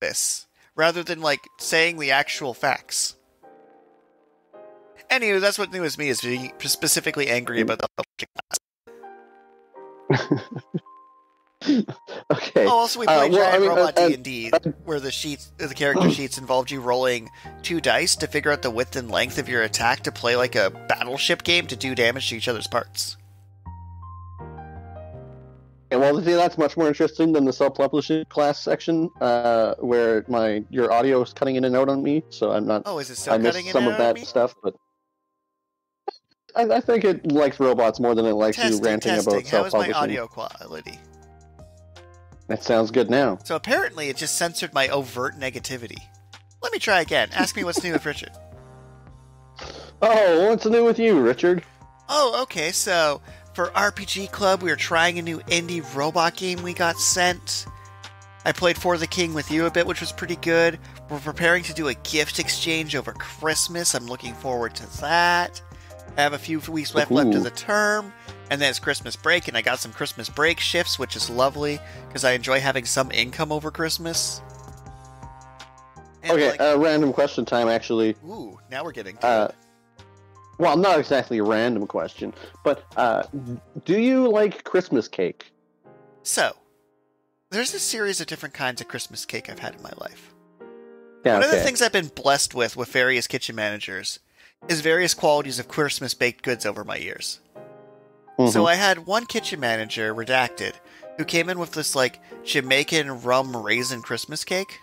this rather than like saying the actual facts. Anyway, that's what new with me is being specifically angry about the okay. Oh, also we Uh, played well, I Giant mean, Robot uh, D and D, where the sheets, the character sheets involved you rolling two dice to figure out the width and length of your attack to play like a battleship game to do damage to each other's parts. And well, see, that's much more interesting than the self-publishing class section, uh, where my your audio is cutting in and out on me. So I'm not. Oh, is it still I missed cutting in some and of that stuff, but I, I think it likes robots more than it likes Testing, you ranting testing. about How is my self-publishing. audio quality? That sounds good now. So apparently, it just censored my overt negativity. Let me try again. Ask me what's new with Richard. Oh, what's new with you, Richard? Oh, okay. So for RPG Club, we were trying a new indie robot game we got sent. I played For the King with you a bit, which was pretty good. We're preparing to do a gift exchange over Christmas. I'm looking forward to that. I have a few weeks left left of the term, and then it's Christmas break, and I got some Christmas break shifts, which is lovely because I enjoy having some income over Christmas. And, okay, like- uh, random question time, actually. ooh, now we're getting Uh. Well, not exactly a random question, but uh, do you like Christmas cake? So, there's a series of different kinds of Christmas cake I've had in my life. Yeah, One of the things I've been blessed with with various kitchen managers is various qualities of Christmas baked goods over my years. Mhm. So I had one kitchen manager, redacted, who came in with this like Jamaican rum raisin Christmas cake.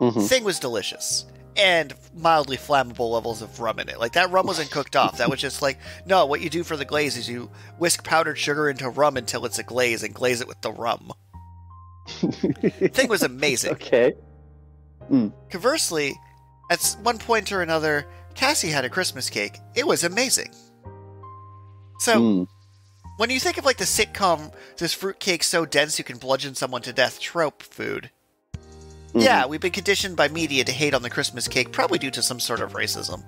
Mhm. Thing was delicious. And mildly flammable levels of rum in it. Like that rum wasn't cooked off. That was just like, no, what you do for the glaze is you whisk powdered sugar into rum until it's a glaze and glaze it with the rum. Thing was amazing. okay. Conversely, at one point or another, Cassie had a Christmas cake. It was amazing. So, Mm. when you think of like the sitcom, this fruitcake so dense you can bludgeon someone to death trope food, Mhm. yeah, we've been conditioned by media to hate on the Christmas cake, probably due to some sort of racism.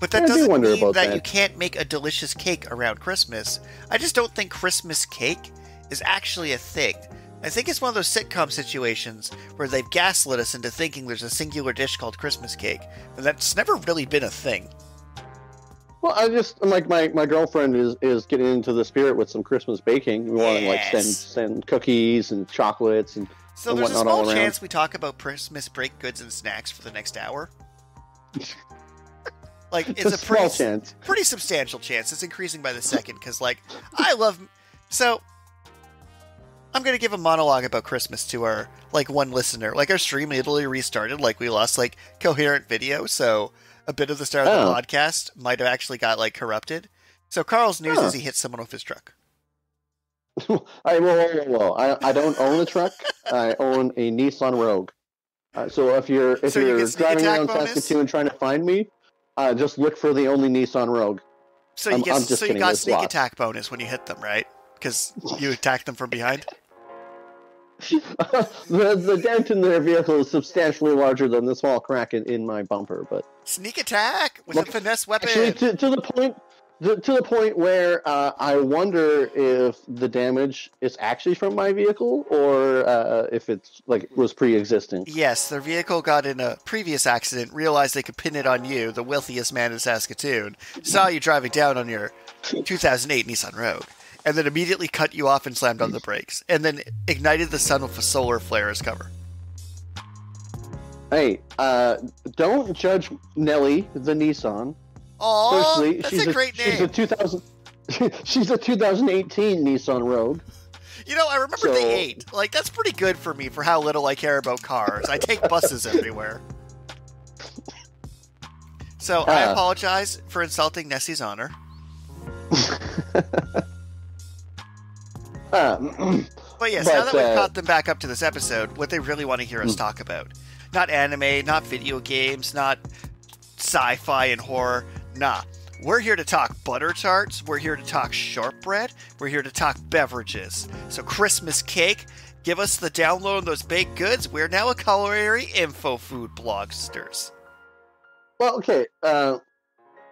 But that Yeah, doesn't wonder mean about that, that. you can't make a delicious cake around Christmas. I just don't think Christmas cake is actually a thing. I think it's one of those sitcom situations where they've gaslit us into thinking there's a singular dish called Christmas cake, and that's never really been a thing. Well, I just like my, my girlfriend is, is getting into the spirit with some Christmas baking. We want to like send send cookies and chocolates and So there's a small chance we talk about Christmas break goods and snacks for the next hour. like it's It's a a pretty chance. pretty substantial chance. It's increasing by the second because, like, I love. So, I'm gonna give a monologue about Christmas to our like one listener. Like our stream Italy restarted. Like we lost like coherent video, so a bit of the start of the Oh. podcast might have actually got like corrupted. So Karl's news Huh. is he hit someone with his truck. I well, well, well, well, I, I don't own a truck. I own a Nissan Rogue. Uh, so if you're if So you you're sneak driving around bonus? Saskatoon trying to find me, uh, just look for the only Nissan Rogue. So you I'm- get I'm just so you got sneak lost. attack bonus when you hit them, right? Because you attack them from behind. the the dent in their vehicle is substantially larger than the small crack in, in my bumper, but Sneak attack with Look, a finesse weapon. actually to, to the point to, to the point where uh, I wonder if the damage is actually from my vehicle or uh, if it's like was pre-existing. Yes, their vehicle got in a previous accident, realized they could pin it on you, the wealthiest man in Saskatoon, saw you driving down on your 2008 Nissan Rogue, and then immediately cut you off and slammed on the brakes, and then ignited the sun with a solar flare as cover. Hey, uh, don't judge Nelly the Nissan. Oh, that's she's a great she's a name. 2000 she's a 2018 Nissan Rogue. You know, I remember So- the 8. Like, that's pretty good for me for how little I care about cars. I take buses everywhere. So, I Uh. apologize for insulting Nessie's honor. Uh, But yes, now But, that we've uh, caught them back up to this episode, what they really want to hear us Hmm. talk about. Not anime, not video games, not sci fi and horror. Nah. We're here to talk butter tarts. We're here to talk shortbread. We're here to talk beverages. So, Christmas cake, give us the download on those baked goods. We're now a culinary info food blogsters. well, okay. Uh,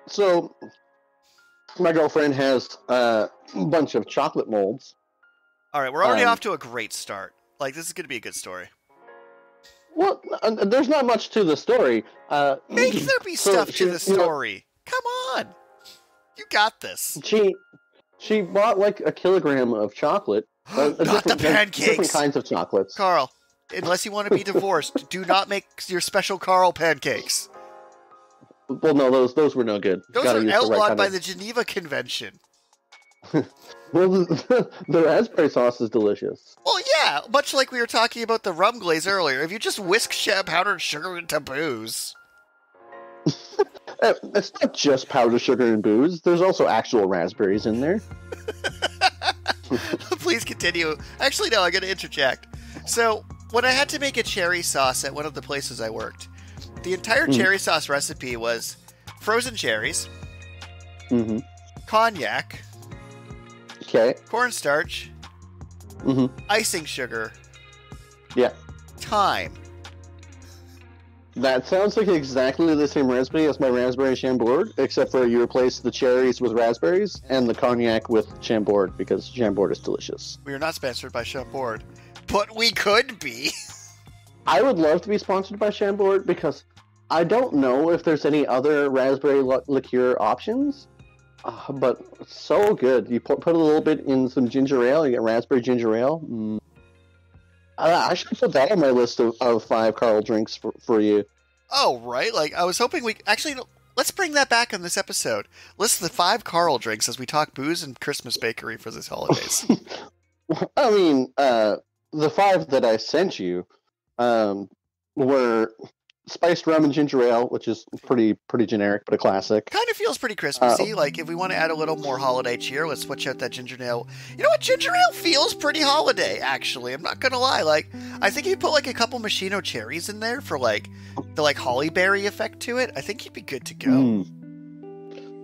so my girlfriend has uh, a bunch of chocolate molds. All right, we're already Um, off to a great start. Like, this is going to be a good story. Well, uh, there's not much to the story. Uh, Make there be so stuff she- to the you know, story. Come on. You got this. she she bought like a kilogram of chocolate. Not the different- Different kinds of chocolates. Karl, unless you want to be divorced, do not make your special Karl pancakes. Well, no, those those were no good. Those Gotta are use the right outlawed by of- the Geneva Convention. Well, the, the raspberry sauce is delicious. Well, yeah, much like we were talking about the rum glaze earlier. If you just whisk sh- powdered sugar into booze, It's not just powdered sugar and booze. There's also actual raspberries in there. please continue. Actually, no, I'm going to interject. So, when I had to make a cherry sauce at one of the places I worked, the entire Mm. cherry sauce recipe was frozen cherries, hmm cognac, Okay. cornstarch, hmm icing sugar, Yeah. thyme. That sounds like exactly the same recipe as my raspberry chambord, except for you replace the cherries with raspberries and the cognac with chambord because chambord is delicious. We are not sponsored by Chambord, but we could be. I would love to be sponsored by Chambord because I don't know if there's any other raspberry li- liqueur options, uh, but so good. You put, put a little bit in some ginger ale, you get raspberry ginger ale. Mm. I, I should put that on my list of, of five Karl drinks for, for you. Oh, right. Like, I was hoping we. Actually, let's bring that back on this episode. List the five Karl drinks as we talk booze and Christmas bakery for this holidays. I mean, uh, the five that I sent you um, were spiced rum and ginger ale, which is pretty pretty generic but a classic. kind of feels pretty Uh, Christmassy. like, if we want to add a little more holiday cheer, let's switch out that ginger ale. You know what? Ginger ale feels pretty holiday, actually. I'm not going to lie. Like, I think you put, like, a couple maraschino cherries in there for, like, the, like, holly berry effect to it, I think you'd be good to go. Mm.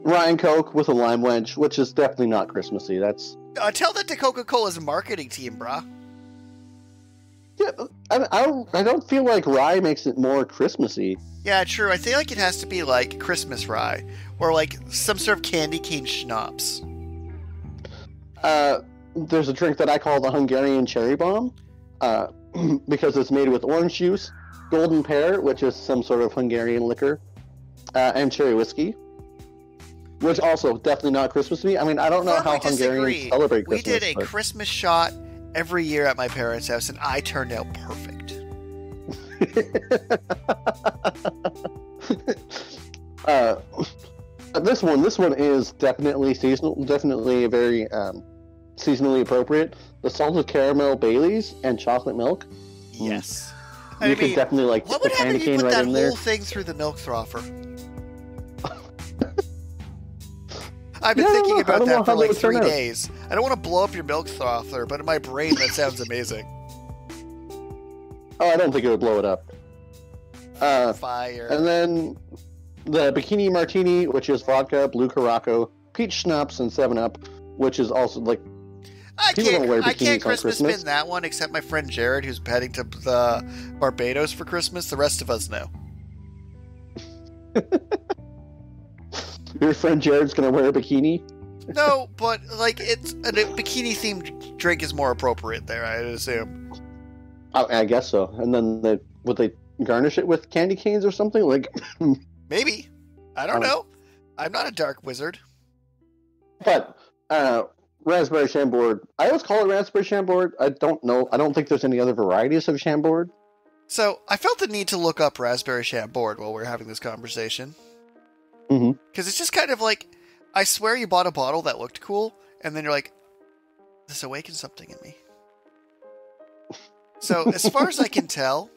Ryan Coke with a lime wedge, which is definitely not Christmassy. That's Uh, tell that to Coca Cola's marketing team, brah. Yeah. I, I don't I don't feel like rye makes it more Christmassy. Yeah, true. I feel like it has to be like Christmas rye or like some sort of candy cane schnapps. Uh, there's a drink that I call the Hungarian cherry bomb, uh, because it's made with orange juice, golden pear, which is some sort of Hungarian liquor, uh, and cherry whiskey. Which also definitely not christmas Christmassy. I mean, I don't know how disagree. Hungarians celebrate Christmas. We did a but- Christmas shot every year at my parents' house, and I turned out perfect. uh, this one, this one is definitely seasonal, definitely very um, seasonally appropriate. The salted caramel Baileys and chocolate milk. Yes. You I could mean, definitely like what put would the happen candy if you cane put right that in there. whole thing through the milk frother? I've been Yeah, thinking about that for like three out. days. I don't want to blow up your milk frother, but in my brain that sounds amazing. Oh, I don't think it would blow it up. Uh, Fire. and then the bikini martini, which is vodka, blue curaçao, peach schnapps, and Seven Up, which is also like I can't. I can't Christmas Christmas. that one, except my friend Jared, who's heading to the Barbados for Christmas. The rest of us know. your friend Jared's gonna wear a bikini. No, but like it's a bikini themed drink is more appropriate there. I'd assume. I, I guess so. And then they would they garnish it with candy canes or something like. Maybe. I don't Um, know. I'm not a dark wizard. But uh, raspberry chambord, I always call it raspberry chambord. I don't know. I don't think there's any other varieties of chambord. So I felt the need to look up raspberry chambord while we are having this conversation. Mhm. Because it's just kind of like, I swear you bought a bottle that looked cool, and then you're like, this awakens something in me. So as far as I can tell,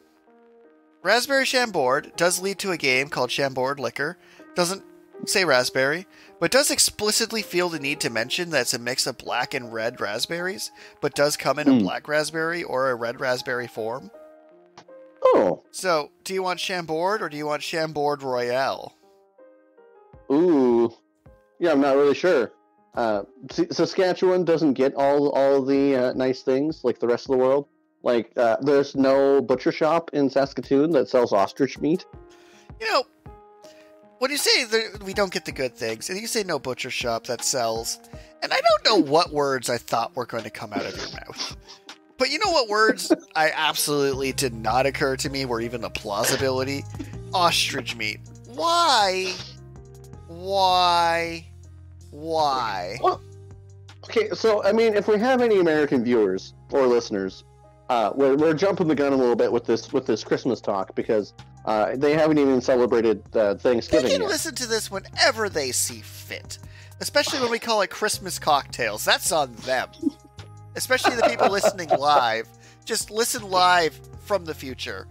raspberry chambord does lead to a game called Chambord Liquor. Doesn't say raspberry, but does explicitly feel the need to mention that it's a mix of black and red raspberries, but does come in a Hmm. black raspberry or a red raspberry form. Oh, So, do you want Chambord or do you want Chambord Royale? Ooh, yeah. I'm not really sure. Uh, Saskatchewan doesn't get all all the uh, nice things like the rest of the world. Like, uh, there's no butcher shop in Saskatoon that sells ostrich meat. You know, when you say that we don't get the good things, and you say no butcher shop that sells, and I don't know what words I thought were going to come out of your mouth, But you know what words I absolutely did not occur to me were even a plausibility? Ostrich meat. Why? Why? Why? Well, okay, so I mean, if we have any American viewers or listeners, uh, we're, we're jumping the gun a little bit with this with this Christmas talk because uh, they haven't even celebrated uh, They Thanksgiving can yet. listen to this whenever they see fit. Especially when we call it Christmas cocktails. That's on them. Especially the people listening live. Just listen live from the future.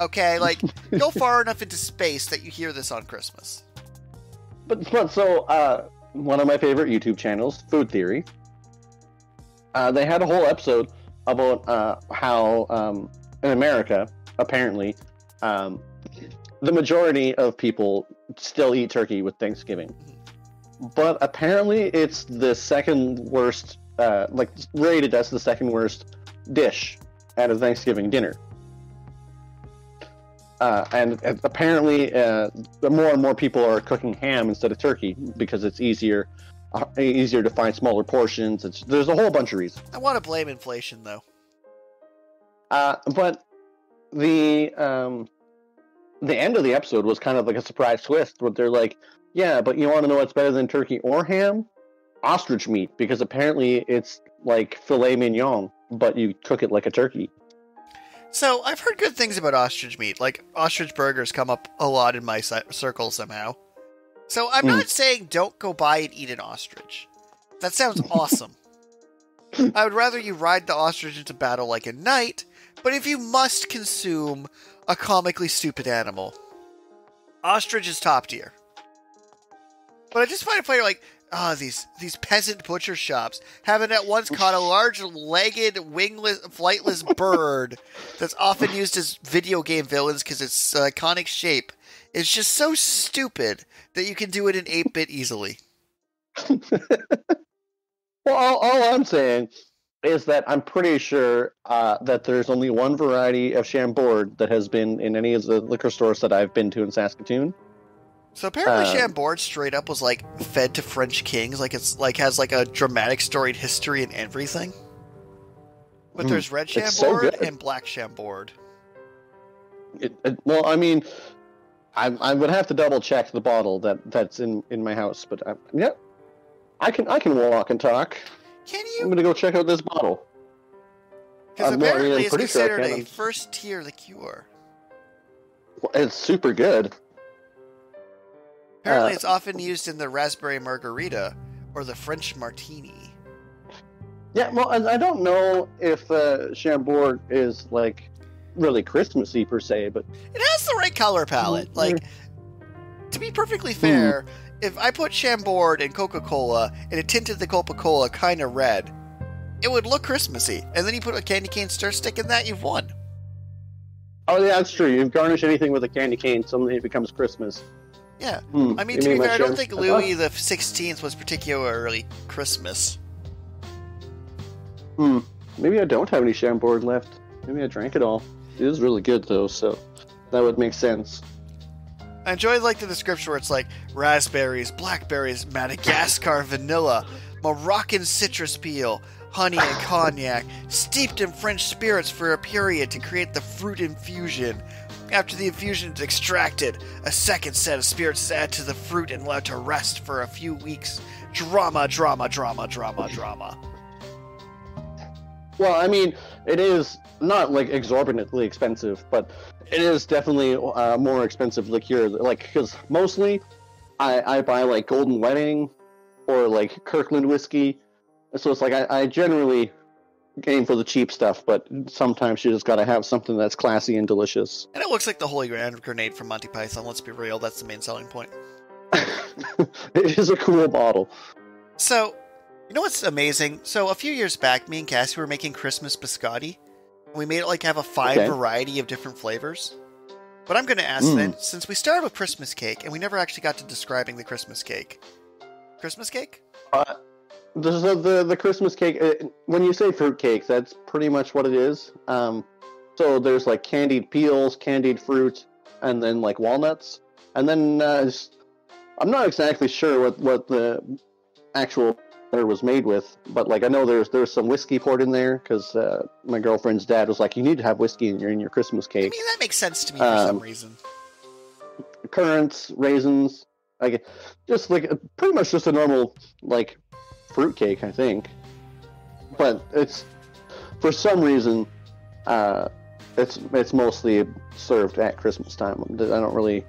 Okay? Like, go far enough into space that you hear this on Christmas. But but so uh, one of my favorite YouTube channels, Food Theory, uh, they had a whole episode about uh, how um, in America, apparently, um, the majority of people still eat turkey with Thanksgiving, but apparently it's the second worst, uh, like rated as the second worst dish at a Thanksgiving dinner. Uh, and, and apparently, uh, the more and more people are cooking ham instead of turkey because it's easier, uh, easier to find smaller portions. It's, there's a whole bunch of reasons. I want to blame inflation, though. Uh, but the um, the end of the episode was kind of like a surprise twist, where they're like, "Yeah, but you want to know what's better than turkey or ham? Ostrich meat, because apparently it's like filet mignon, but you cook it like a turkey." So, I've heard good things about ostrich meat. Like, ostrich burgers come up a lot in my ci- circle somehow. So, I'm Mm. not saying don't go buy and eat an ostrich. That sounds awesome. I would rather you ride the ostrich into battle like a knight, but if you must consume a comically stupid animal, ostrich is top tier. But I just find it funny, like, ah, these these peasant butcher shops having at once caught a large legged, wingless, flightless bird that's often used as video game villains because its iconic shape is just so stupid that you can do it in 8 bit easily. Well, all, all I'm saying is that I'm pretty sure uh, that there's only one variety of Chambord that has been in any of the liquor stores that I've been to in Saskatoon. So apparently, Um, Chambord straight up was like fed to French kings, like it's like has like a dramatic storied history and everything. But Mm, there's red it's so and black Chambord. It, it, well, I mean, I, I would have to double check the bottle that that's in, in my house, but I, yeah, I can I can walk and talk. Can you? I'm gonna go check out this bottle. Because I'm not- I mean, apparently it's pretty sure considered a first tier liqueur. Well, It's super good. Apparently, Uh, it's often used in the raspberry margarita or the French martini. Yeah, well, I, I don't know if uh, Chambord is like really Christmassy per se, but It has the right color palette. Mm, Like, to be perfectly fair, if I put Chambord in Coca Cola and it tinted the Coca Cola kind of red, it would look Christmassy. And then you put a candy cane stir stick in that, you've won. oh yeah, that's true. You garnish anything with a candy cane, suddenly it becomes Christmas. Yeah. Hmm, I mean, you to be fair, I don't think Louis the Sixteenth was particularly Christmas. Hmm. Maybe I don't have any Chambord left. Maybe I drank it all. It is really good though, so that would make sense. I enjoy like the description where it's like raspberries, blackberries, Madagascar vanilla, Moroccan citrus peel, honey and cognac, steeped in French spirits for a period to create the fruit infusion. After the infusion is extracted, a second set of spirits is added to the fruit and allowed to rest for a few weeks. Drama, drama, drama, drama, drama. Well, I mean, it is not like exorbitantly expensive, but it is definitely uh, more expensive liqueur. Like, because mostly I, I buy like Golden Wedding or like Kirkland whiskey. So it's like I, I generally aim for the cheap stuff, but sometimes you just gotta have something that's classy and delicious. And it looks like the Holy Hand Grenade from Monty Python, let's be real, that's the main selling point. it is a cool bottle. So, you know what's amazing? So, a few years back, me and Cassie were making Christmas biscotti. We made it like have a five Okay. variety of different flavors. But I'm going to ask Mm. then, since we started with Christmas cake and we never actually got to describing the Christmas cake. Christmas cake? Uh, the, the the the Christmas cake. Uh, when you say fruit cake, that's pretty much what it is. Um, so there's like candied peels, candied fruit, and then like walnuts, and then uh, I'm not exactly sure what what the actual batter was made with. But like I know there's there's some whiskey poured in there because uh, my girlfriend's dad was like, you need to have whiskey in your in your Christmas cake. I mean, that makes sense to me for some Um, reason. Currants, raisins, like just like pretty much just a normal like fruit cake, I think. But it's for some reason, uh, it's it's mostly served at Christmas time. I don't really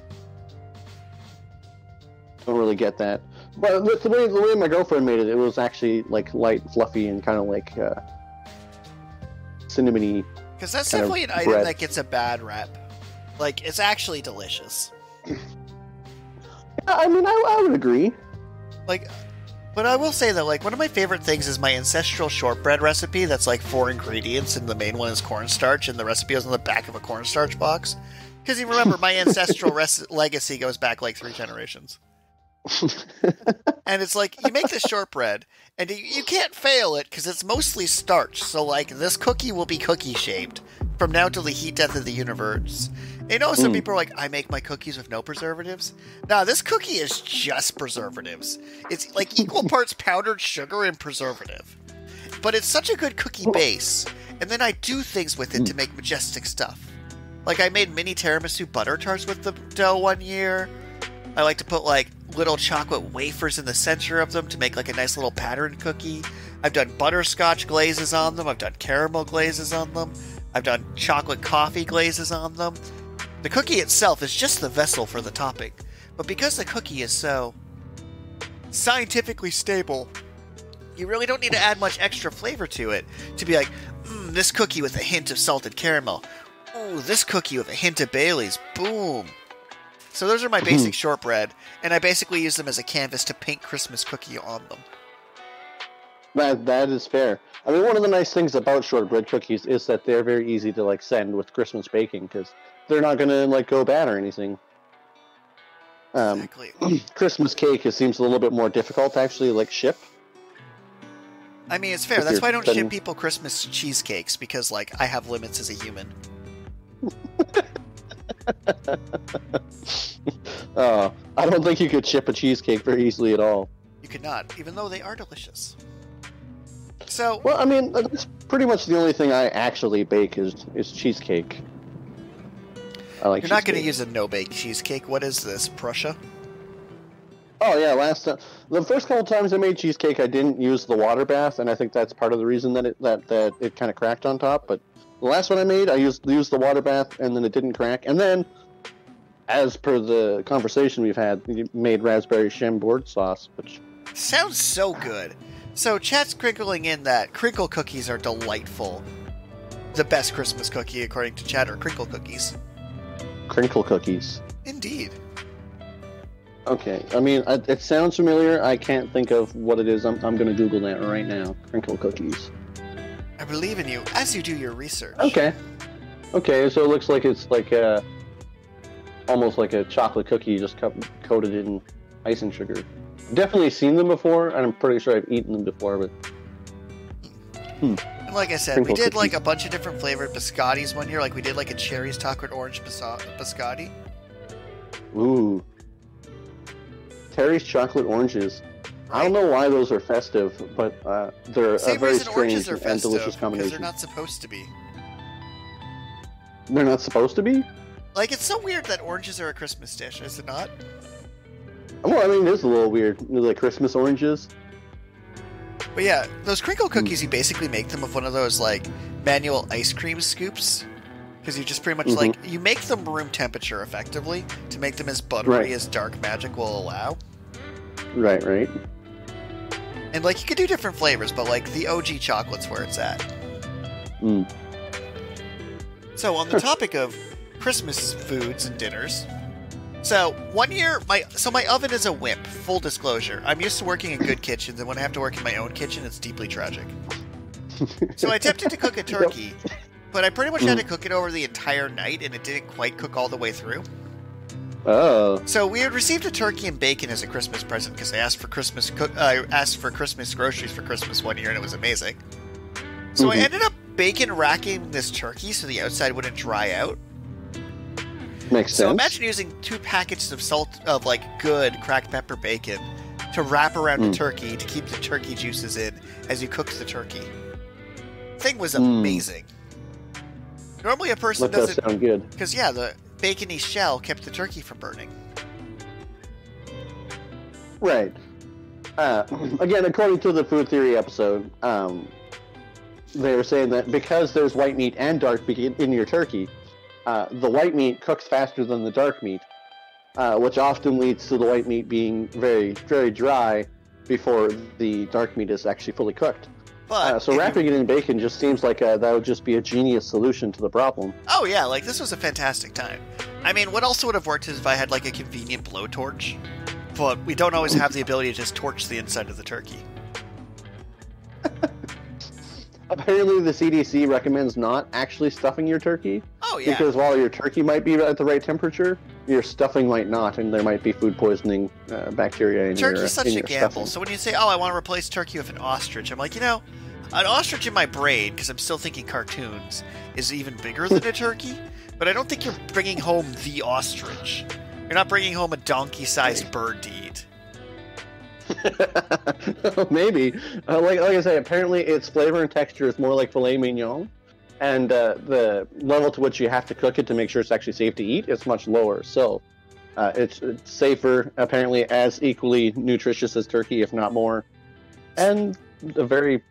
don't really get that. But the, the way the way my girlfriend made it, it was actually like light, fluffy, and kind of like uh, cinnamony. Because that's definitely an item bread. that gets a bad rep. Like, it's actually delicious. I mean, I, I would agree. Like, but I will say that, like, one of my favorite things is my ancestral shortbread recipe that's like four ingredients, and the main one is cornstarch, and the recipe is on the back of a cornstarch box. Because you remember, my ancestral res- legacy goes back like three generations. And it's like, you make this shortbread, and you, you can't fail it because it's mostly starch. So, like, this cookie will be cookie shaped from now till the heat death of the universe. You know, some Mm. people are like, I make my cookies with no preservatives. Nah, this cookie is just preservatives. It's like equal parts powdered sugar and preservative. But it's such a good cookie base. And then I do things with it to make majestic stuff. Like I made mini tiramisu butter tarts with the dough one year. I like to put like little chocolate wafers in the center of them to make like a nice little pattern cookie. I've done butterscotch glazes on them. I've done caramel glazes on them. I've done chocolate coffee glazes on them. The cookie itself is just the vessel for the topping. But because the cookie is so scientifically stable, you really don't need to add much extra flavor to it to be like, mm, this cookie with a hint of salted caramel. Ooh, this cookie with a hint of Bailey's. Boom. So those are my basic shortbread, and I basically use them as a canvas to paint Christmas cookie on them. That that is fair. I mean, one of the nice things about shortbread cookies is that they're very easy to like send with Christmas baking because they're not gonna like go bad or anything. Um, Exactly. Christmas cake it seems a little bit more difficult to actually like ship. I mean, it's fair. That's why I don't sending- ship people Christmas cheesecakes because, like, I have limits as a human. Uh, I don't think you could ship a cheesecake very easily at all. You could not, even though they are delicious. So, Well, I mean, that's pretty much the only thing I actually bake is is cheesecake. I like. you're not going to use a no-bake cheesecake. What is this, Prussia? Oh yeah, last time, the first couple times I made cheesecake, I didn't use the water bath, and I think that's part of the reason that it that that it kind of cracked on top. But the last one I made, I used used the water bath, and then it didn't crack. And then, as per the conversation we've had, you made raspberry chambord sauce, which Sounds so good. So, chat's crinkling in that crinkle cookies are delightful. The best Christmas cookie, according to chat, are crinkle cookies. Crinkle cookies. Indeed. Okay, I mean, it, it sounds familiar. I can't think of what it is. I'm I'm gonna Google that right now. Crinkle cookies. I believe in you as you do your research. Okay. Okay, so it looks like it's like a, almost like a chocolate cookie just co- coated in icing sugar. Definitely seen them before, and I'm pretty sure I've eaten them before. But hmm. And like I said, we did like a bunch of different flavored biscottis one year. Like we did like a Terry's chocolate orange biscotti. ooh, Terry's chocolate oranges. I don't know why those are festive, but uh, they're a very strange are and festive delicious combination. they're not supposed to be. They're not supposed to be. Like it's so weird that oranges are a Christmas dish, is it not? Well, I mean, it is a little weird. You know, the Christmas oranges. But yeah, those crinkle Hmm. cookies, you basically make them of one of those like manual ice cream scoops. Because you just pretty much Mhm. like you make them room temperature effectively to make them as buttery Right. as dark magic will allow. Right, right. And like you could do different flavors, but like the OG chocolate's where it's at. Mm. So on the topic of Christmas foods and dinners. So one year my so my oven is a wimp, full disclosure. I'm used to working in good kitchens and when I have to work in my own kitchen it's deeply tragic. So I attempted to cook a turkey, but I pretty much had to cook it over the entire night and it didn't quite cook all the way through. Oh, So we had received a turkey and bacon as a Christmas present because I asked for Christmas cook. I asked for Christmas groceries for Christmas one year and it was amazing. So I Mhm. ended up bacon racking this turkey so the outside wouldn't dry out. Makes So sense. imagine using two packets of salt of like good cracked pepper bacon to wrap around the Mm. turkey to keep the turkey juices in as you cook the turkey. Thing was Mm. amazing. Normally, a person does doesn't sound good. because yeah, the bacony shell kept the turkey from burning. Right. Uh, again, according to the food theory episode, um, they were saying that because there's white meat and dark meat in your turkey, uh, the white meat cooks faster than the dark meat, uh, which often leads to the white meat being very, very dry before the dark meat is actually fully cooked. But Uh, so wrapping it in bacon just seems like uh that would just be a genius solution to the problem. Oh yeah, like this was a fantastic time. I mean, what also would have worked is if I had like a convenient blowtorch, but we don't always have the ability to just torch the inside of the turkey. Apparently, the CDC recommends not actually stuffing your turkey Oh yeah, because while your turkey might be at the right temperature, your stuffing might not, and there might be food poisoning uh, bacteria in your turkey's such in a your gamble. stuffing. So when you say, "Oh, I want to replace turkey with an ostrich," I'm like, you know, an ostrich in my brain because I'm still thinking cartoons is even bigger than a turkey. But I don't think you're bringing home the ostrich. You're not bringing home a donkey-sized bird to eat. Maybe, uh, like like I say, apparently its flavor and texture is more like filet mignon, and uh, the level to which you have to cook it to make sure it's actually safe to eat is much lower. So, uh, it's, it's safer, apparently as equally nutritious as turkey, if not more, and a very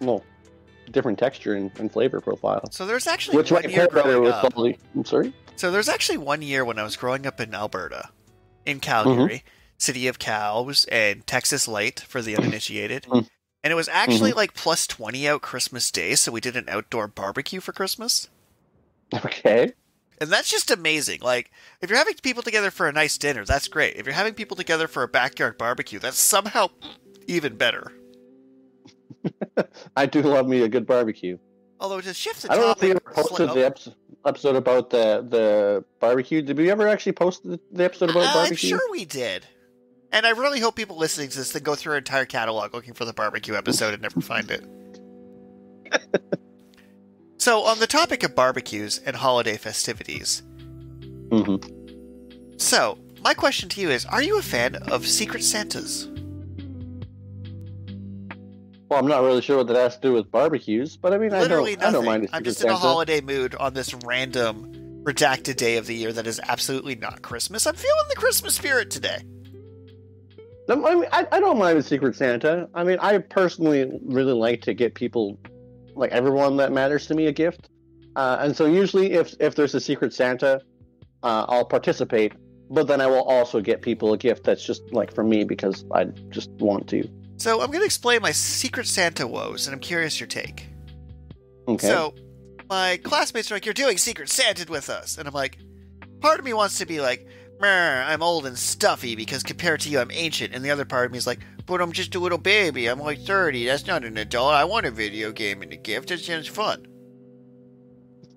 well different texture and, and flavor profile. So there's actually Which one year better growing with up. all. I'm sorry. So there's actually one year when I was growing up in Alberta, in Calgary, city of cows, and Texas Light for the uninitiated. And it was actually like plus 20 out Christmas Day, so we did an outdoor barbecue for Christmas. Okay. And that's just amazing. Like, if you're having people together for a nice dinner, that's great. If you're having people together for a backyard barbecue, that's somehow even better. I do love me a good barbecue. Although to shift the I don't know if we ever posted sli- the episode, episode about the the barbecue. Did we ever actually post the, the episode about Uh, I'm barbecue? sure we did. And I really hope people listening to this then go through our entire catalog looking for the barbecue episode and never find it. so, on the topic of barbecues and holiday festivities, hmm so my question to you is: Are you a fan of Secret Santas? Well, I'm not really sure what that has to do with barbecues, but I mean, Literally I don't, I don't mind. A I'm just in a holiday mood on this random redacted day of the year that is absolutely not Christmas. I'm feeling the Christmas spirit today. I, mean, I, I don't mind a Secret Santa. I mean, I personally really like to get people, like everyone that matters to me, a gift. Uh, and so usually, if if there's a Secret Santa, uh, I'll participate. But then I will also get people a gift that's just like for me because I just want to. So I'm going to explain my Secret Santa woes, and I'm curious your take. Okay. So, my classmates are like, "You're doing Secret Santa with us," and I'm like, part of me wants to be like, "Meh, I'm old and stuffy because compared to you, I'm ancient," and the other part of me is like, "But I'm just a little baby. I'm like 30. That's not an adult. I want a video game and a gift. It sounds fun."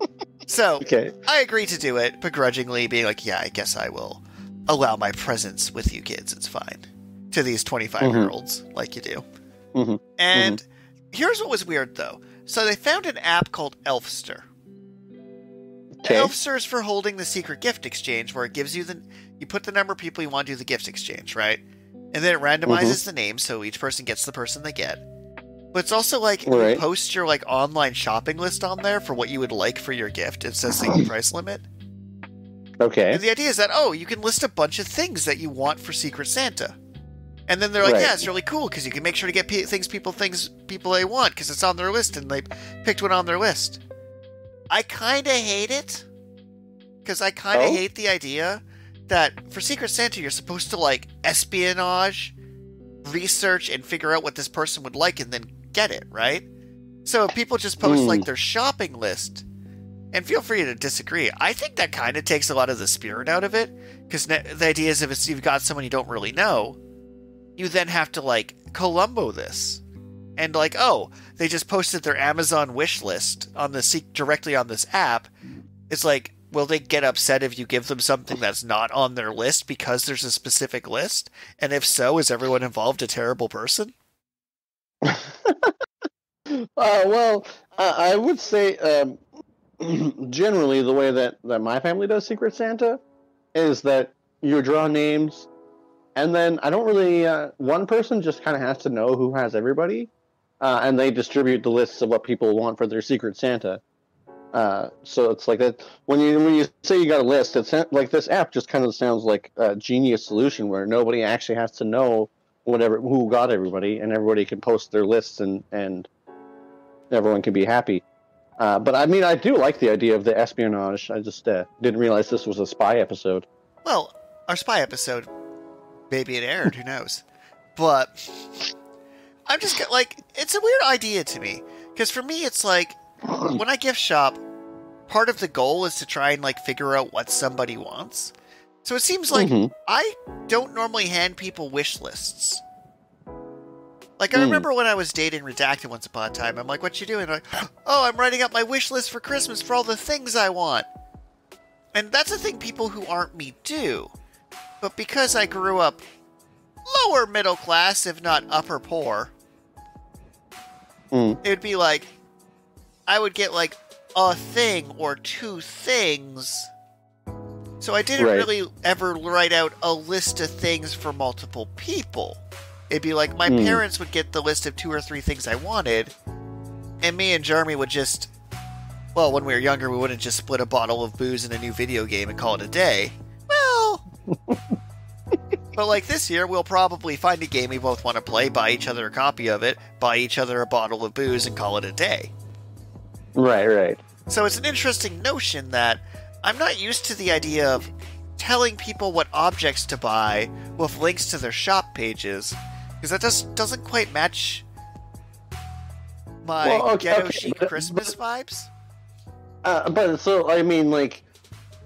so okay. I agree to do it, begrudgingly, being like, "Yeah, I guess I will allow my presence with you kids. It's fine." To these 25 year olds, like you do. Mhm. And here's what was weird though. So they found an app called Elfster. Okay. Elfster is for holding the secret gift exchange, where it gives you the you put the number of people you want to do the gift exchange, right? And then it randomizes mm-hmm. the names, so each person gets the person they get. But it's also like you post your like online shopping list on there for what you would like for your gift. It says the price limit. Okay. And the idea is that oh, you can list a bunch of things that you want for Secret Santa, and then they're like, Right. yeah, it's really cool because you can make sure to get pe- things people things people they want because it's on their list and they picked one on their list. I kind of hate it because I kind of Oh? hate the idea that for Secret Santa you're supposed to like espionage, research, and figure out what this person would like and then get it right. So people just post Hmm. like their shopping list and feel free to disagree. I think that kind of takes a lot of the spirit out of it, because the idea is if it's, you've got someone you don't really know, you then have to like Columbo this, and like oh they just posted their Amazon wish list on the se- directly on this app. It's like will they get upset if you give them something that's not on their list because there's a specific list? And if so, is everyone involved a terrible person? Uh, well, uh, I would say um, generally the way that, that my family does Secret Santa is that you draw names and then I don't really. Uh, one person just kind of has to know who has everybody, uh, and they distribute the lists of what people want for their Secret Santa. Uh, so it's like that when you when you say you got a list, it's like this app just kind of sounds like a genius solution where nobody actually has to know whatever who got everybody, and everybody can post their lists and and everyone can be happy. Uh, but I mean, I do like the idea of the espionage. I just uh, didn't realize this was a spy episode. Well, our spy episode, maybe it aired. who knows? But I'm just like, it's a weird idea to me because for me, it's like when I gift shop, part of the goal is to try and like figure out what somebody wants. So it seems like Mhm. I don't normally hand people wish lists. Like I Mm. remember when I was dating Redacted once upon a time. I'm like, "What you doing?" Like, "Oh, I'm writing up my wish list for Christmas for all the things I want." And that's a thing people who aren't me do. But because I grew up lower middle class, if not upper poor, Mm. it would be like I would get like a thing or two things. So I didn't Right. really ever write out a list of things for multiple people. It'd be like my Hmm. parents would get the list of two or three things I wanted, and me and Jeremy would just well, when we were younger, we wouldn't just split a bottle of booze and a new video game and call it a day. Well, but like this year, we'll probably find a game we both want to play, buy each other a copy of it, buy each other a bottle of booze, and call it a day. Right, right. So it's an interesting notion that I'm not used to the idea of telling people what objects to buy with links to their shop pages, because that just doesn't quite match my Well, okay, ghetto okay, chic but- Christmas vibes. Uh, but so I mean, like,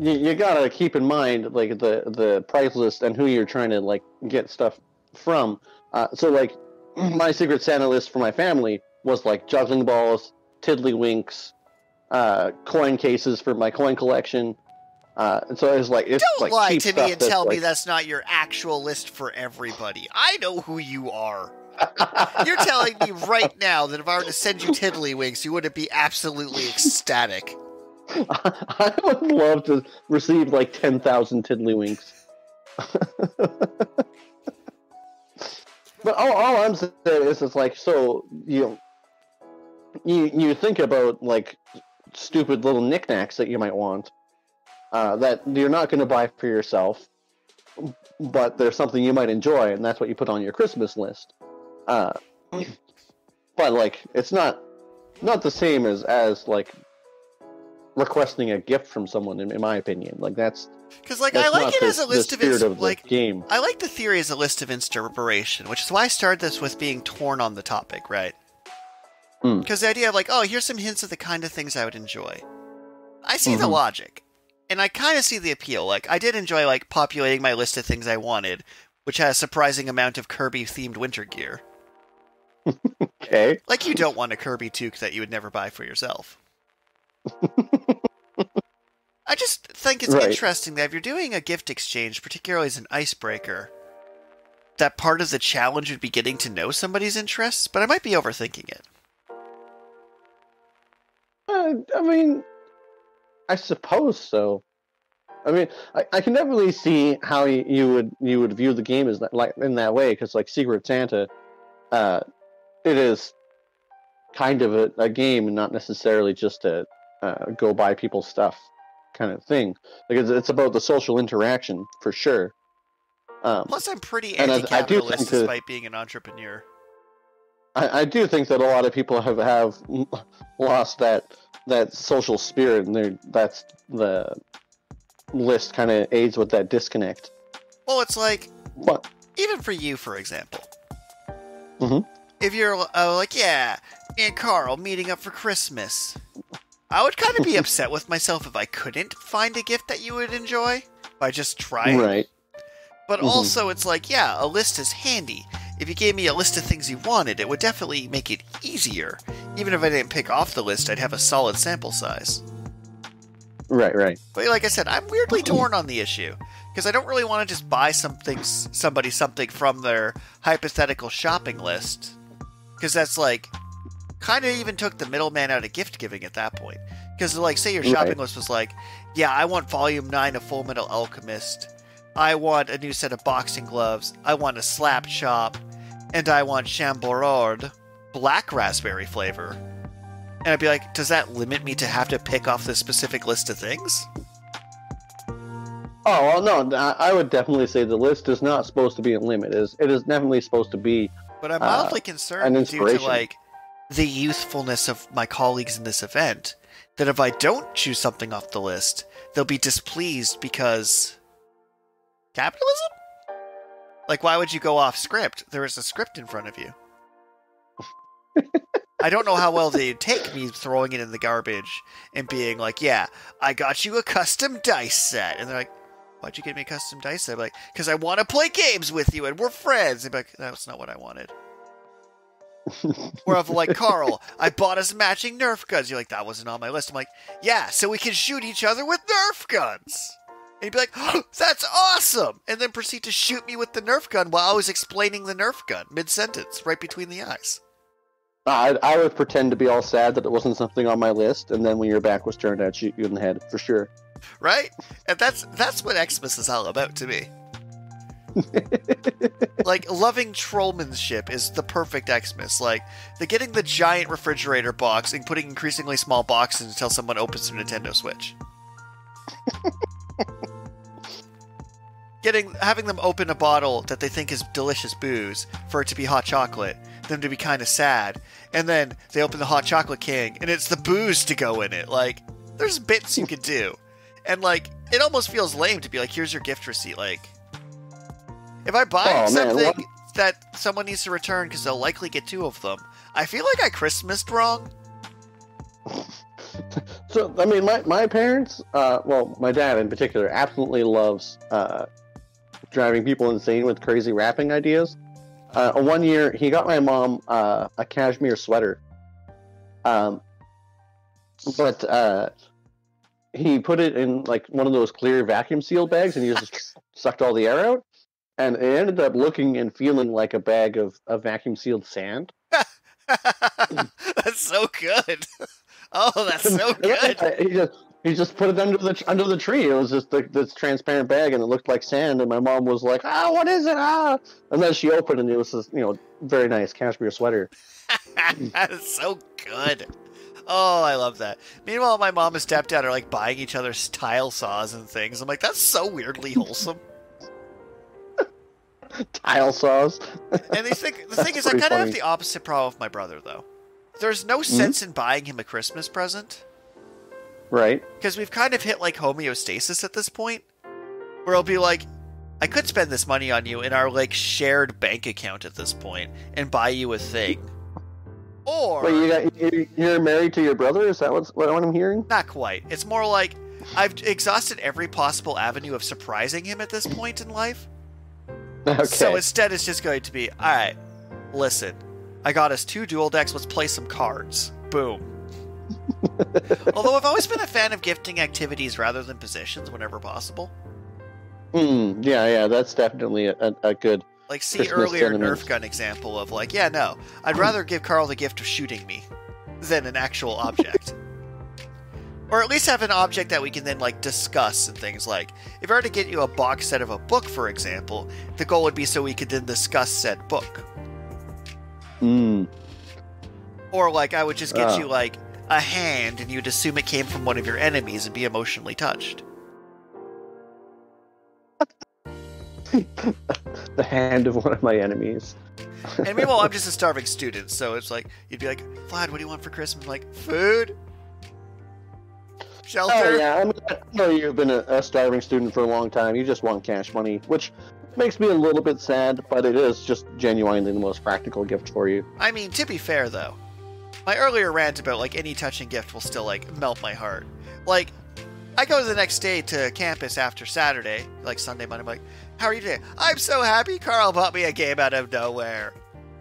you, you gotta keep in mind like the the price list and who you're trying to like get stuff from. Uh, so like, my Secret Santa list for my family was like juggling balls, tiddlywinks, uh, coin cases for my coin collection. Uh, and so it was like it's Don't like lie to me and tell me that's not your actual list for everybody. I know who you are. You're telling me right now that if I were to send you tiddlywinks, you wouldn't be absolutely ecstatic. I would love to receive like ten thousand tiddlywinks. but all, all I'm saying is, it's like so you know, you you think about like stupid little knickknacks that you might want uh, that you're not going to buy for yourself, but there's something you might enjoy, and that's what you put on your Christmas list. Uh, but like, it's not not the same as as like requesting a gift from someone in, in my opinion like that's Because like that's I like it the, as a list the of ins- of the like game I like the theory as a list of inspiration, which is why I started this with being torn on the topic, right? Mm. Because the idea of like, oh, here's some hints of the kind of things I would enjoy. I see the Mhm. logic, and I kind of see the appeal. Like, I did enjoy like populating my list of things I wanted, which had a surprising amount of Kirby themed winter gear. okay Like, you don't want a Kirby toque that you would never buy for yourself. I just think it's Right. interesting that if you're doing a gift exchange, particularly as an icebreaker, that part of the challenge would be getting to know somebody's interests, but I might be overthinking it. uh, i mean i suppose so i mean i, I can definitely see how you, you would you would view the game as that, like in that way because like secret santa uh it is kind of a, a game and not necessarily just a uh, go buy people's stuff kind of thing like it's, it's about the social interaction for sure um, Plus, I'm pretty And I- I do anti-capitalist that- despite being an entrepreneur. I, I do think that a lot of people have have lost that that social spirit, and that's the list kind of aids with that disconnect. Well, it's like But even for you, for example. Mhm. If you're uh, like, yeah, me and Karl meeting up for Christmas, I would kind of be upset with myself if I couldn't find a gift that you would enjoy by just trying. right, But Mhm. also, it's like, yeah, a list is handy. If you gave me a list of things you wanted, it would definitely make it easier. Even if I didn't pick off the list, I'd have a solid sample size. right, right. But like I said, I'm weirdly torn on the issue because I don't really want to just buy something, somebody something from their hypothetical shopping list, because that's like kind of even took the middleman out of gift giving at that point. Because like, say your shopping Right. list was like, yeah, I want Volume Nine of Full Metal Alchemist, I want a new set of boxing gloves, I want a slap chop, and I want Chambord black raspberry flavor. And I'd be like, does that limit me to have to pick off this specific list of things? Oh well, no, I would definitely say the list is not supposed to be a limit. It is it is definitely supposed to be But I'm Uh, mildly concerned an due to like the youthfulness of my colleagues in this event that if I don't choose something off the list, they'll be displeased because capitalism? Like why would you go off script? There is a script in front of you. I don't know how well they'd take me throwing it in the garbage and being like, "Yeah, I got you a custom dice set," and they're like, "Why'd you get me a custom dice set?" I'm like, "Cause I want to play games with you and we're friends." Be like, "That's not what I wanted." Or if like Karl, I bought us matching Nerf guns. You're like, that wasn't on my list. I'm like, yeah, so we can shoot each other with Nerf guns. And he'd be like, oh, that's awesome, and then proceed to shoot me with the Nerf gun while I was explaining the Nerf gun mid sentence, right between the eyes. I, I would pretend to be all sad that it wasn't something on my list, and then when your back was turned, I'd shoot you in the head for sure. Right? And that's that's what Xmas is all about to me. like loving trollmanship is the perfect Xmas. Like the getting the giant refrigerator box and putting increasingly small boxes until someone opens their Nintendo Switch. getting having them open a bottle that they think is delicious booze for it to be hot chocolate, them to be kind of sad, and then they open the hot chocolate king and it's the booze to go in it. Like there's bits you could do. And like it almost feels lame to be like here's your gift receipt like if I buy Oh, something what- that someone needs to return because they'll likely get two of them, I feel like I Christmased wrong. So I mean, my my parents, uh, well, my dad in particular, absolutely loves uh, driving people insane with crazy wrapping ideas. Uh, one year, he got my mom uh, a cashmere sweater, um, but uh, he put it in like one of those clear vacuum sealed bags, and he just sucked all the air out, and it ended up looking and feeling like a bag of, of vacuum sealed sand. that's so good. Oh, that's so good. he just he just put it under the under the tree. It was just the, this transparent bag, and it looked like sand. And my mom was like, "Ah, what is it? Ah!" And then she opened, and it was this, you know, very nice cashmere sweater. that is so good. Oh, I love that. Meanwhile, my mom and stepdad are like buying each other's tile saws and things. I'm like, that's so weirdly wholesome. Tile saws. And think the thing is, I kind of have the opposite problem with my brother, though. There's no mm-hmm. sense in buying him a Christmas present Right. because we've kind of hit like homeostasis at this point, where I'll be like, I could spend this money on you in our like shared bank account at this point and buy you a thing, or Wait, you got, you're married to your brother? Is that what's, what I'm hearing? Not quite. It's more like I've exhausted every possible avenue of surprising him at this point in life. Okay. So instead, it's just going to be all right, listen, I got us two duel decks. Let's play some cards. Boom. Although I've always been a fan of gifting activities rather than possessions whenever possible. Hmm, yeah, yeah, that's definitely a, a, good. Like, see Christmas earlier. Nerf gun example of like, yeah, no, I'd rather give Karl the gift of shooting me than an actual object. or at least have an object that we can then like discuss and things like if I were to get you a box set of a book, for example, the goal would be so we could then discuss said book. Hmm. Or like I would just get Ah. you like a hand and you'd assume it came from one of your enemies and be emotionally touched. the hand of one of my enemies. And meanwhile, I'm just a starving student, so it's like you'd be like, Vlad, what do you want for Christmas? I'm like, food, shelter. Oh yeah, I, mean, I know you've been a, a starving student for a long time. You just want cash money, which makes me a little bit sad, but it is just genuinely the most practical gift for you. I mean, to be fair though, my earlier rant about like any touching gift will still like melt my heart. Like, I go the next day to campus after Saturday, like Sunday, Monday. I'm like, how are you today? I'm so happy. Karl bought me a game out of nowhere.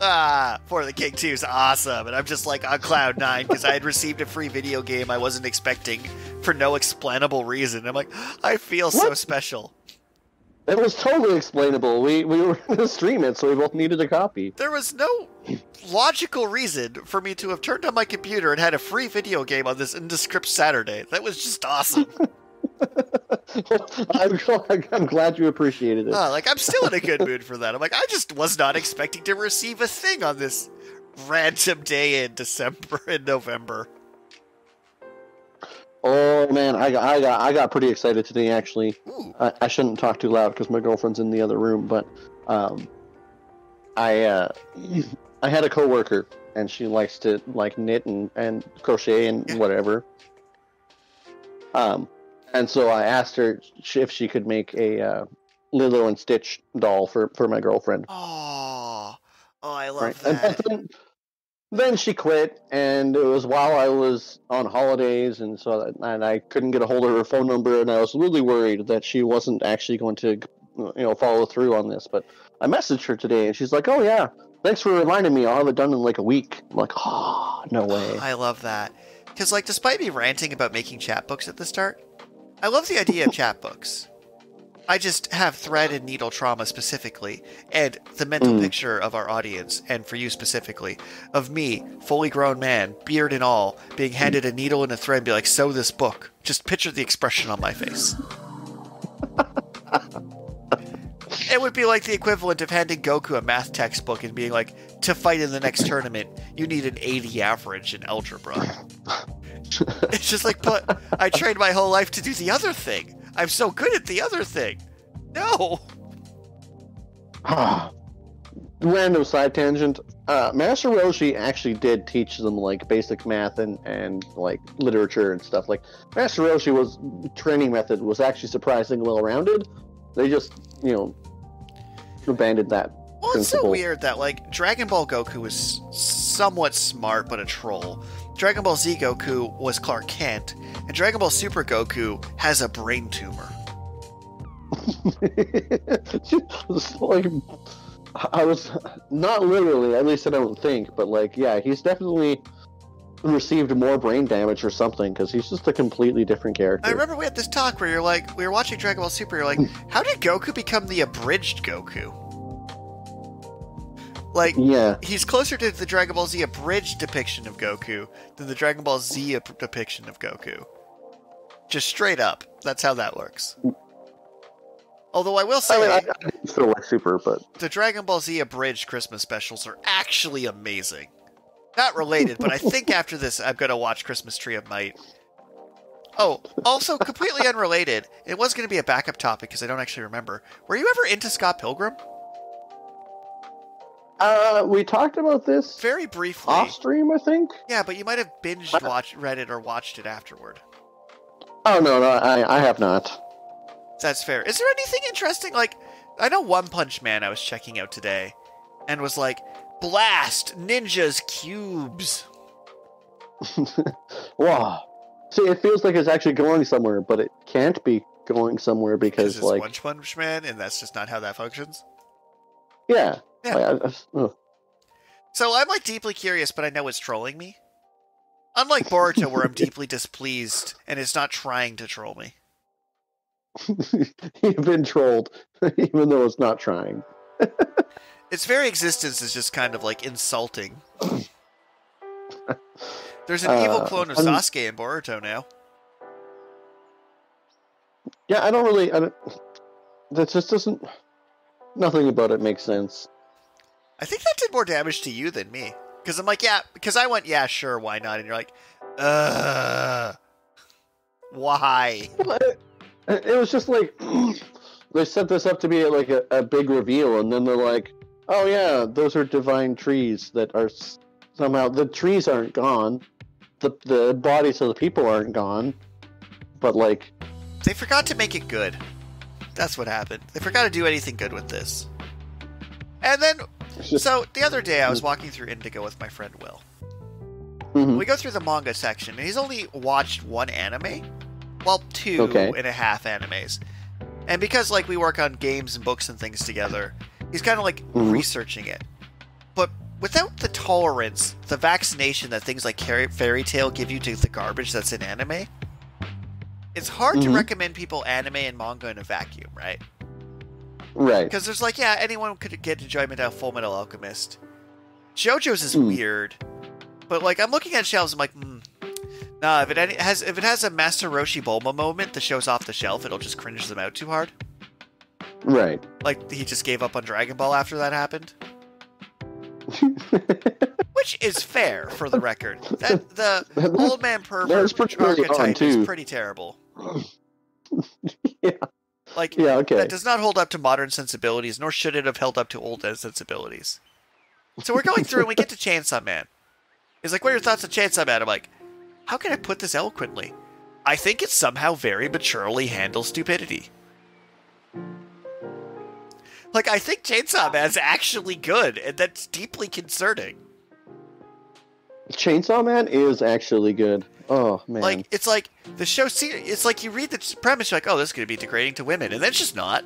Ah, For the King 2 is awesome. And I'm just like on cloud nine because I had received a free video game I wasn't expecting for no explainable reason. I'm like, I feel so special. It was totally explainable. We we were going to stream it, so we both needed a copy. There was no logical reason for me to have turned on my computer and had a free video game on this indescript Saturday. That was just awesome. I'm, glad, I'm glad you appreciated it. Uh, like I'm still in a good mood for that. I'm like I just was not expecting to receive a thing on this random day in December and November. Oh man, I got I got I got pretty excited today. Actually, I, I shouldn't talk too loud because my girlfriend's in the other room. But um, I uh, I had a coworker and she likes to like knit and, and crochet and Yeah. whatever. Um, and so I asked her if she could make a uh, Lilo and Stitch doll for for my girlfriend. Oh, oh, I love Right. That. then, then she quit, and it was while I was on holidays, and so and I couldn't get a hold of her phone number, and I was really worried that she wasn't actually going to, you know, follow through on this. But I messaged her today, and she's like, "Oh yeah, thanks for reminding me. I'll have it done in like a week." I'm like, "Oh, no way." I love that. Because, like, despite me ranting about making chapbooks at the start, I love the idea of chapbooks. I just have thread and needle trauma specifically, and the mental Mm. picture of our audience, and for you specifically, of me, fully grown man, beard and all, being handed a needle and a thread and be like, sew this book. Just picture the expression on my face. It would be like the equivalent of handing Goku a math textbook and being like, to fight in the next tournament, you need an 80 average in algebra. It's just like, but I trained my whole life to do the other thing. I'm so good at the other thing. No. Random side tangent. Uh, Master Roshi actually did teach them like basic math and, and like literature and stuff. Like Master Roshi was training method was actually surprisingly well rounded. They just you know abandoned that. Well, it's so weird that, like, Dragon Ball Goku was somewhat smart but a troll. Dragon Ball Z Goku was Clark Kent, and Dragon Ball Super Goku has a brain tumor. Like I was not literally, at least I don't think, but like yeah, he's definitely received more brain damage or something because he's just a completely different character. I remember we had this talk where you're like, we were watching Dragon Ball Super, you're like, hmm. how did Goku become the abridged Goku? Like, Yeah. he's closer to the Dragon Ball Z abridged depiction of Goku than the Dragon Ball Z depiction of Goku. Just straight up. That's how that works. Although I will say, I mean, I, I still like Super, but the Dragon Ball Z abridged Christmas specials are actually amazing. Not related, but I think after this, I'm going to watch Christmas Tree of Might. Oh, also completely unrelated. It was going to be a backup topic because I don't actually remember. Were you ever into Scott Pilgrim? uh, we talked about this Very briefly. off stream, I think. Yeah, but you might have binged watched, read it, or watched it afterward. Oh no, no, I, I have not. That's fair. Is there anything interesting? Like, I know One Punch Man I was checking out today, and was like, blast ninjas cubes. wow. See, it feels like it's actually going somewhere, but it can't be going somewhere Because because, it's like, One Punch Man, and that's just not how that functions. yeah, Yeah. I- I- ugh. So I'm like deeply curious, but I know it's trolling me. Unlike Boruto, where I'm deeply displeased and it's not trying to troll me. You've been trolled, even though it's not trying. Its very existence is just kind of like insulting. There's an evil Uh, clone of I'm- Sasuke in Boruto now. Yeah, I don't really. I don't, that just doesn't. Nothing about it makes sense. I think that did more damage to you than me. Because I'm like, yeah, because I went, yeah, sure, why not? And you're like, uh, why? It, it was just like they set this up to be like a, a big reveal, and then they're like, "Oh yeah, those are divine trees that are somehow the trees aren't gone, the the bodies of the people aren't gone, but like They forgot to make it good. That's what happened. They forgot to do anything good with this. And then, so the other day I was walking through Indigo with my friend Will. Mhm. We go through the manga section, and he's only watched one anime. Well, two Okay. and a half animes. And because, like, we work on games and books and things together, he's kind of like Mhm. researching it. But without the tolerance, the vaccination that things like Fairy Tail give you to the garbage that's in anime, it's hard to Mhm. recommend people anime and manga in a vacuum, right? right. Because there's like, yeah, anyone could get enjoyment out of Full Metal Alchemist. JoJo's is Hmm. weird, but like I'm looking at shelves, I'm like, mm, No, if it has if it has a Master Roshi Bulma moment that shows off the shelf, it'll just cringe them out too hard. Right. Like he just gave up on Dragon Ball after that happened, which is fair for the record. That the old man pervert pretty archetype is pretty terrible. yeah. Like Yeah. Okay. that does not hold up to modern sensibilities, nor should it have held up to old sensibilities. So we're going through and we get to Chainsaw Man. He's like, "What are your thoughts on Chainsaw Man?" I'm like, "How can I put this eloquently?" I think it somehow very maturely handles stupidity. Like, I think Chainsaw Man's actually good, and that's deeply concerning. Chainsaw Man is actually good. Oh man. Like, it's like the show. See, it's like you read the premise, you're like, "Oh, this is going to be degrading to women," and then it's just not.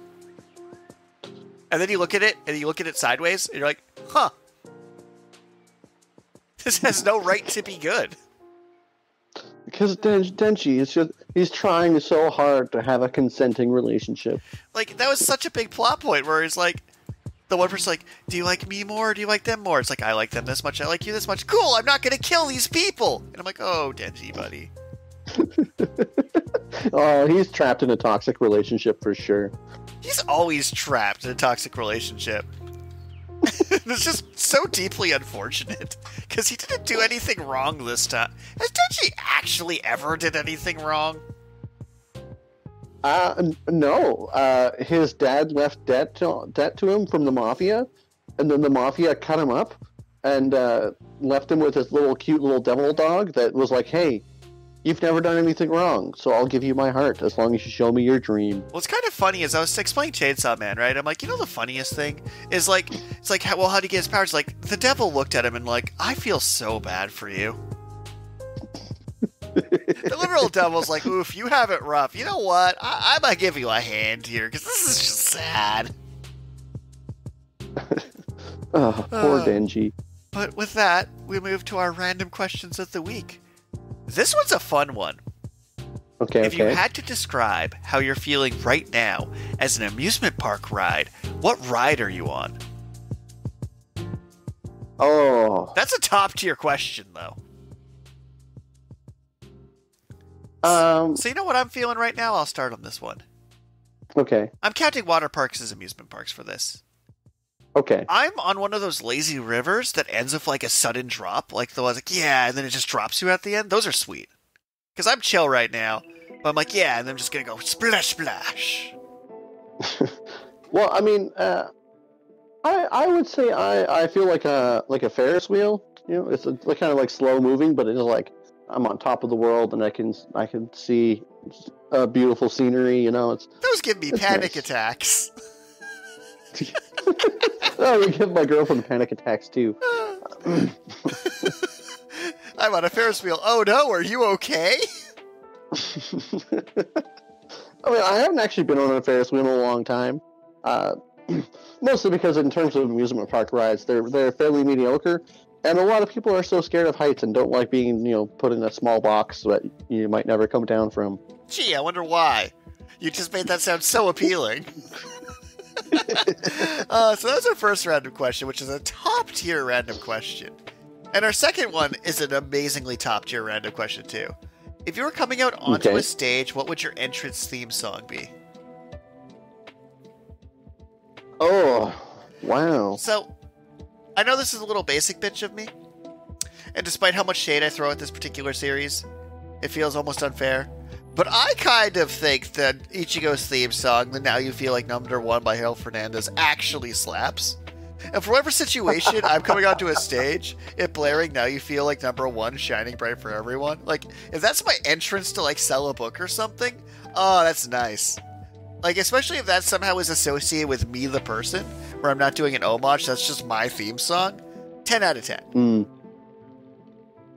And then you look at it, and you look at it sideways, and you're like, "Huh, this has no right to be good." Because Den- Denji is just he's trying so hard to have a consenting relationship. Like that was such a big plot point where he's like, the one person's like, "Do you like me more? Or do you like them more?" It's like, "I like them this much. I like you this much. Cool. I'm not going to kill these people." And I'm like, "Oh, Denji, buddy." Oh, he's trapped in a toxic relationship for sure. He's always trapped in a toxic relationship. it's just so deeply unfortunate because he didn't do anything wrong this time. Has Denji actually ever did anything wrong? Uh, no. Uh, his dad left debt to, debt to him from the mafia, and then the mafia cut him up and uh, left him with his little cute little devil dog that was like, "Hey, you've never done anything wrong, so I'll give you my heart as long as you show me your dream." What's kind of funny is I was explaining Chainsaw Man, right? I'm like, you know, the funniest thing is like, it's like, how, well, how do you get his powers? Like, the devil looked at him and like, I feel so bad for you. the literal devil's like, oof, you have it rough. You know what? I, I might give you a hand here because this is just sad. Oh, poor Uh. Denji. But with that, we move to our random questions of the week. This one's a fun one. Okay, If you had to describe how you're feeling right now as an amusement park ride, what ride are you on? oh, That's a top tier question, though. um, So, you know what I'm feeling right now? I'll start on this one. okay, I'm counting water parks as amusement parks for this. Okay. I'm on one of those lazy rivers that ends with like a sudden drop, like the ones like, yeah, and then it just drops you at the end. Those are sweet. Because I'm chill right now. But I'm like, yeah, and I'm just going to go splash, splash. Well, I mean, uh, I I would say I, I feel like a like a Ferris wheel. You know, it's a, like kind of like slow moving, but it's like I'm on top of the world and I can I can see uh, beautiful scenery. You know, it's Those give me panic nice. attacks. oh, you give my girlfriend panic attacks too. I'm on a Ferris wheel. Oh no, are you okay? I mean, I haven't actually been on a Ferris wheel in a long time. Uh, mostly because in terms of amusement park rides, they're they're fairly mediocre, and a lot of people are so scared of heights and don't like being you know put in a small box that you might never come down from. Gee, I wonder why. You just made that sound so appealing. uh, so that was our first random question, which is a top tier random question. And our second one is an amazingly top tier random question, too. If you were coming out onto Okay. a stage, what would your entrance theme song be? Oh, wow! So, I know this is a little basic bitch of me, and despite how much shade I throw at this particular series, it feels almost unfair. But I kind of think that Ichigo's theme song, the Now You Feel Like Number One by Harold Fernandez, actually slaps. And for whatever situation I'm coming onto a stage, it blaring Now You Feel Like Number One, shining bright for everyone. Like, if that's my entrance to like sell a book or something, oh, that's nice. Like, especially if that somehow is associated with me, the person, where I'm not doing an homage, that's just my theme song. 10 out of 10. Mm.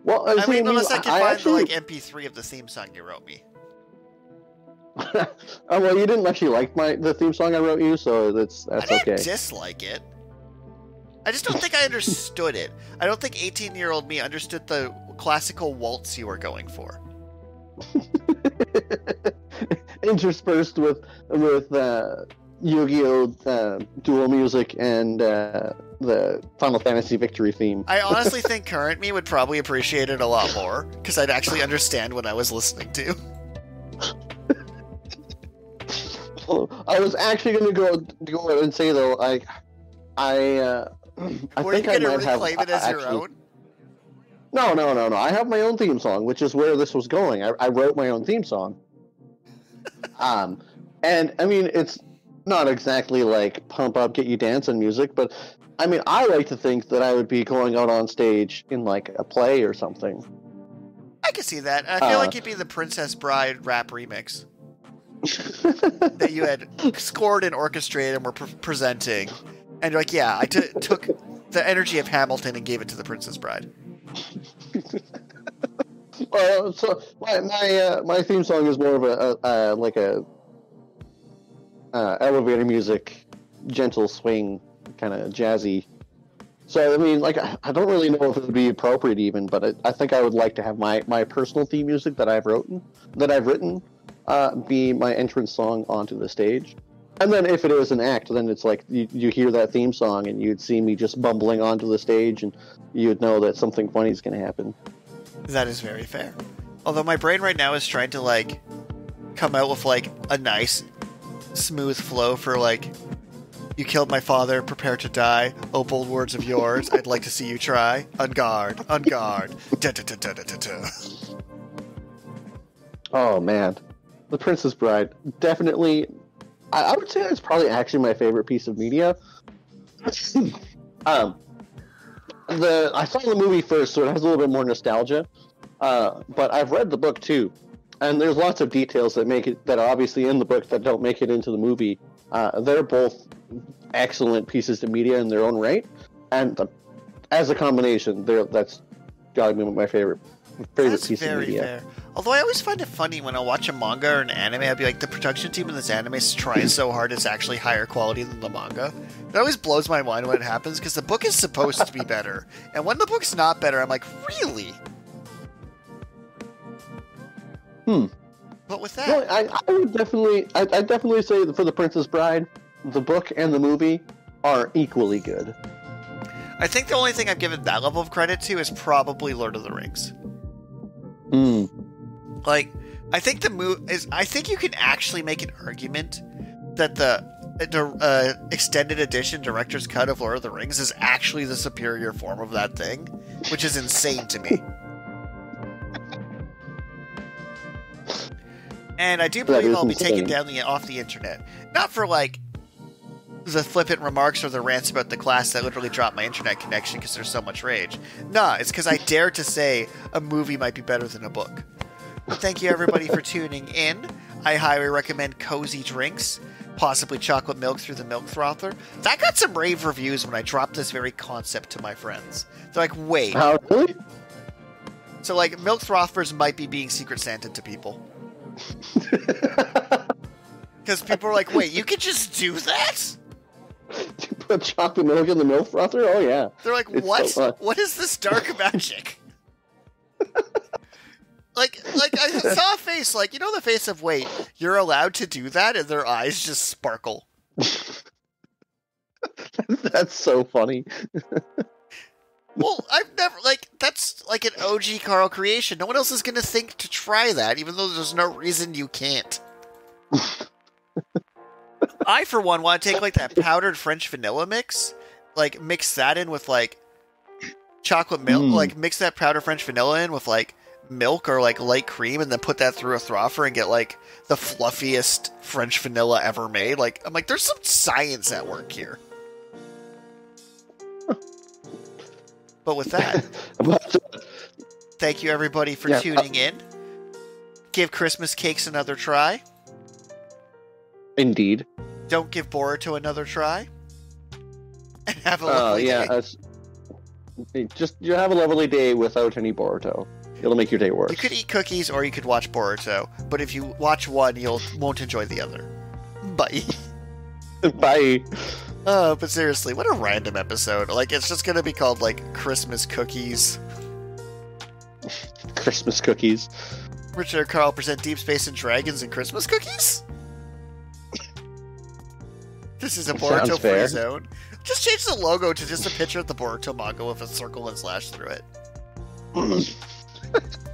Well, I see, mean, unless I can I find actually, the like MP3 of the theme song you wrote me. oh, well, you didn't actually like my the theme song I wrote you, so that's that's I didn't okay. dislike it. I just don't think I understood it. I don't think 18 year old me understood the classical waltz you were going for. Interspersed with with uh, Yu-Gi-Oh! Uh, duel music and uh, the Final Fantasy Victory theme. I honestly think current me would probably appreciate it a lot more because I'd actually understand what I was listening to. I was actually going to go go and say though, I, I, uh, I Were think you I gonna might have reclaim it as uh, your own? No, no, no, no. I have my own theme song, which is where this was going. I, I wrote my own theme song. um, and I mean, it's not exactly like pump up, get you dancing music, but I mean, I like to think that I would be going out on stage in like a play or something. I can see that. I feel Uh, like it'd be the Princess Bride rap remix that you had scored and orchestrated and were pre- presenting, and you're like, yeah, I t- took the energy of Hamilton and gave it to the Princess Bride. well, so my my uh, my theme song is more of a, a, a like a uh, elevator music, gentle swing, kind of jazzy. So I mean, like I, I don't really know if it would be appropriate even, but I, I think I would like to have my my personal theme music that I've written that I've written uh, be my entrance song onto the stage. And then if it is an act, then it's like you, you hear that theme song and you'd see me just bumbling onto the stage and you'd know that something funny is going to happen. That is very fair. Although my brain right now is trying to like come out with like a nice, smooth flow for like, you killed my father, prepare to die. Oh, bold words of yours, I'd like to see you try. On guard, on guard. Da, da, da, da, da, da, da. Oh man, The Princess Bride definitely. I, I would say it's probably actually my favorite piece of media. um, the I saw the movie first, so it has a little bit more nostalgia. Uh, but I've read the book too, and there's lots of details that make it that are obviously in the book that don't make it into the movie. Uh, they're both excellent pieces of media in their own right, and uh, as a combination, they're that's got to be my favorite That's very fair. Although I always find it funny when I watch a manga or an anime, I'd be like, the production team in this anime is trying so hard it's actually higher quality than the manga. It always blows my mind when it happens because the book is supposed to be better. And when the book's not better, I'm like, really? Hmm. But with that, No, I, I would definitely, I, I definitely say for the Princess Bride, the book and the movie are equally good. I think the only thing I've given that level of credit to is probably Lord of the Rings. Hmm. Like, I think the move is. I think you can actually make an argument that the the uh, extended edition director's cut of Lord of the Rings is actually the superior form of that thing, which is insane to me. And I do believe I'll be taken down the off the internet, not for like the flippant remarks or the rants about the class that literally dropped my internet connection because there's so much rage. Nah, it's because I dare to say a movie might be better than a book. Thank you everybody for tuning in. I highly recommend Cozy Drinks, possibly chocolate milk through the milk frother. That got some rave reviews when I dropped this very concept to my friends. They're like, wait. How really? So, like, milk frothers might be being Secret Santa to people. Because people are like, wait, you could just do that? you put chocolate milk in the milk frother? Oh yeah. They're like, It's what? so what is this dark magic? like, like I saw a face, like you know, the face of wait, you're allowed to do that, and their eyes just sparkle. That's so funny. Well, I've never like that's like an OG Karl creation. No one else is gonna think to try that, even though there's no reason you can't. I, for one, want to take like that powdered French vanilla mix, like mix that in with like chocolate milk, Mm. like mix that powdered French vanilla in with like milk or like light cream, and then put that through a frother and get like the fluffiest French vanilla ever made. Like, I'm like, there's some science at work here. But with that, thank you everybody for Yeah, uh, tuning in. Give Christmas cakes another try. indeed. Don't give Boruto another try. And have a Uh, lovely yeah. day. That's, just you have a lovely day without any Boruto. It'll make your day worse. You could eat cookies or you could watch Boruto, but if you watch one, you'll won't enjoy the other. Bye. Bye. Oh, but seriously, what a random episode. Like it's just gonna be called like Christmas cookies. Christmas cookies. Richard and Karl present Deep Space and Dragons and Christmas cookies? This is a Sounds Boruto free zone. Just change the logo to just a picture of the Boruto manga with a circle and slash through it.